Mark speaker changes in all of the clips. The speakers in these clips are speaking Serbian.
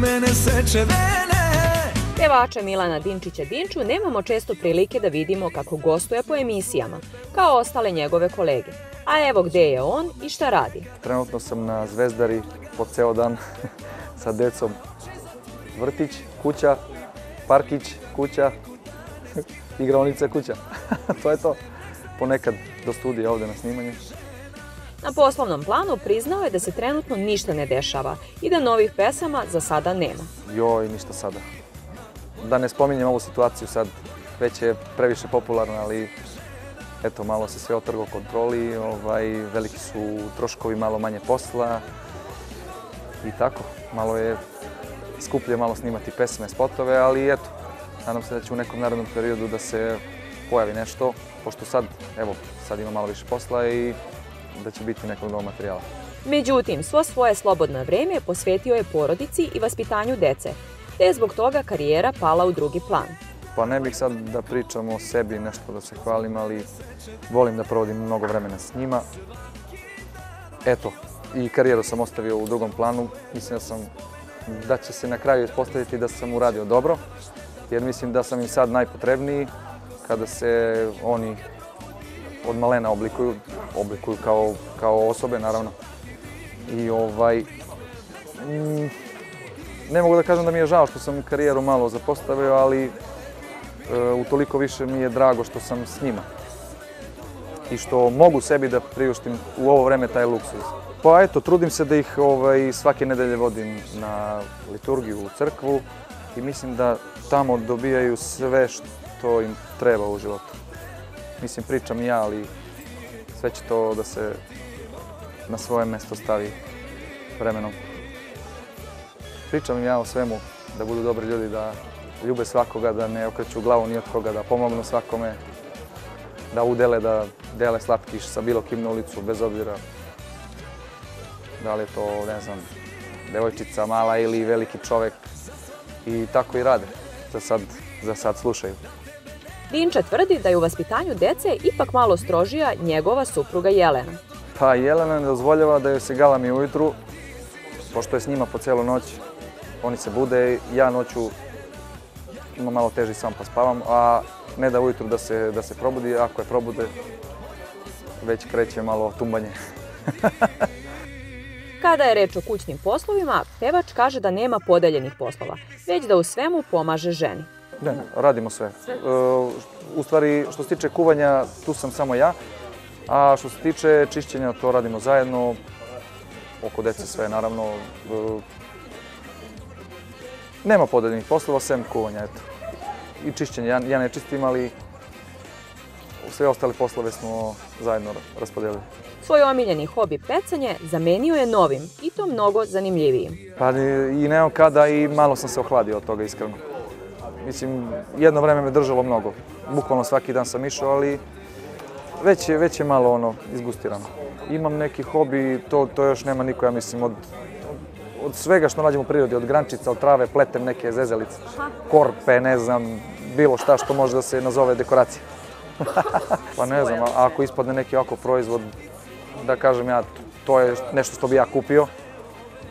Speaker 1: teče vene
Speaker 2: Pevača Milana Dinčića Dinču nemamo često prilike da vidimo kako gostuje po emisijama, kao ostale njegove kolege. A evo gde je on i šta radi.
Speaker 3: Trenutno sam na Zvezdari po ceo dan sa decom. Vrtić, kuća, parkić, kuća, igraonica, kuća. to je to. Ponekad do studija ovde na snimanju.
Speaker 2: Na poslovnom planu priznao je da se trenutno ništa ne dešava i da novih pesama za sada nema.
Speaker 3: Joj, ništa sada. Da ne spominjem ovu situaciju sad, već je previše popularna, ali eto, malo se sve otrgo kontroli, ovaj, veliki su troškovi, malo manje posla i tako. Malo je skuplje malo snimati pesme, spotove, ali eto, nadam se da će u nekom narodnom periodu da se pojavi nešto, pošto sad, evo, sad ima malo više posla i da će biti nekog novog materijala.
Speaker 2: Međutim, svo svoje slobodno vreme posvetio je porodici i vaspitanju dece, te je zbog toga karijera pala u drugi plan.
Speaker 3: Pa ne bih sad da pričam o sebi, nešto da se hvalim, ali volim da provodim mnogo vremena s njima. Eto, i karijeru sam ostavio u drugom planu. Mislim da sam da će se na kraju ispostaviti da sam uradio dobro, jer mislim da sam im sad najpotrebniji kada se oni od malena oblikuju, oblikuju kao, kao osobe naravno. I ovaj, mm, ne mogu da kažem da mi je žao što sam karijeru malo zapostavio, ali e, utoliko više mi je drago što sam s njima i što mogu sebi da priuštim u ovo vreme taj luksuz. Pa eto, trudim se da ih ovaj, svake nedelje vodim na liturgiju u crkvu i mislim da tamo dobijaju sve što im treba u životu. Mislim, pričam ja, ali sve će to da se na svoje mesto stavi vremenom. Pričam im ja o svemu, da budu dobri ljudi, da ljube svakoga, da ne okreću glavu ni od koga, da pomognu svakome, da udele, da dele slatkiš sa bilo kim na ulicu, bez obzira da li je to, ne znam, devojčica mala ili veliki čovek. I tako i rade. Za sad, za sad slušaju.
Speaker 2: Dinča tvrdi da je u vaspitanju dece ipak malo strožija njegova supruga Jelena.
Speaker 3: Pa Jelena ne dozvoljava da joj se galami ujutru, pošto je s njima po celu noć. Oni se bude, ja noću imam malo teži sam pa spavam, a ne da ujutru da se, da se probudi, ako je probude, već kreće malo tumbanje.
Speaker 2: Kada je reč o kućnim poslovima, pevač kaže da nema podeljenih poslova, već da u svemu pomaže ženi.
Speaker 3: Ne, radimo sve. sve. u stvari, što se tiče kuvanja, tu sam samo ja, a što se tiče čišćenja, to radimo zajedno, oko dece sve, naravno. E, nema podeljenih poslova, sem kuvanja, eto. I čišćenja, ja, ja ne čistim, ali sve ostale poslove smo zajedno raspodelili.
Speaker 2: Svoj omiljeni hobi pecanje zamenio je novim i to mnogo zanimljivijim.
Speaker 3: Pa i nemam kada i malo sam se ohladio od toga iskreno. Mislim, jedno vreme me držalo mnogo. Bukvalno svaki dan sam išao, ali već je, već je malo ono izgustirano. Imam neki hobi, to, to još nema niko, ja mislim, od, od svega što nađemo u prirodi, od grančica, od trave, pletem neke zezelice, korpe, ne znam, bilo šta što može da se nazove dekoracija. pa ne znam, ako ispadne neki ovako proizvod, da kažem ja, to je nešto što bi ja kupio,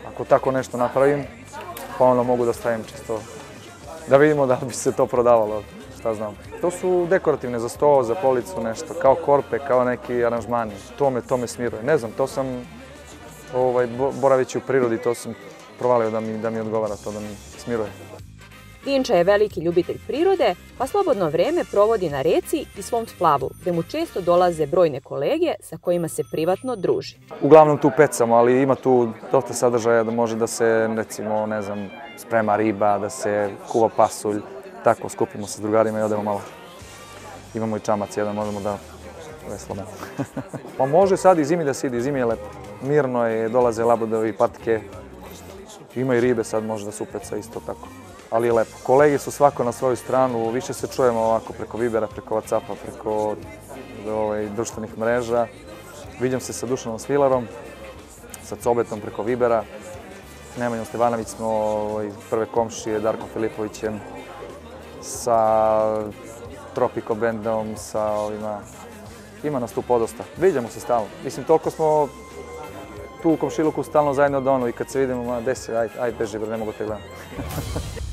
Speaker 3: ako tako nešto napravim, pa onda mogu da stavim čisto, da vidimo da bi se to prodavalo, šta znam. To su dekorativne za sto, za policu, nešto, kao korpe, kao neki aranžmani. To me, to me smiruje. Ne znam, to sam, ovaj, boraveći u prirodi, to sam provalio da mi, da mi odgovara to, da mi smiruje.
Speaker 2: Vinča je veliki ljubitelj prirode, pa slobodno vreme provodi na reci i svom splavu, gde mu često dolaze brojne kolege sa kojima se privatno druži.
Speaker 3: Uglavnom tu pecamo, ali ima tu dosta sadržaja da može da se, recimo, ne znam, sprema riba, da se kuva pasulj, tako skupimo se s drugarima i odemo malo. Imamo i čamac jedan, možemo da veslamo. pa može sad i zimi da se ide, zimi je lepo. Mirno je, dolaze labudovi, patke, ima i ribe sad može da se upeca isto tako ali je lepo. Kolege su svako na svoju stranu, više se čujemo ovako preko Vibera, preko Whatsappa, preko ovaj, društvenih mreža. Viđam se sa Dušanom Svilarom, sa Cobetom preko Vibera, Nemanjom Stevanović smo ovaj, prve komšije, Darkom Filipovićem, sa Tropico bandom, sa ovima, ima nas tu podosta. Viđamo se stalno. Mislim, toliko smo tu u komšiluku stalno zajedno da ono i kad se vidimo, ma desi, ajde, ajde beži, ne mogu te gledam.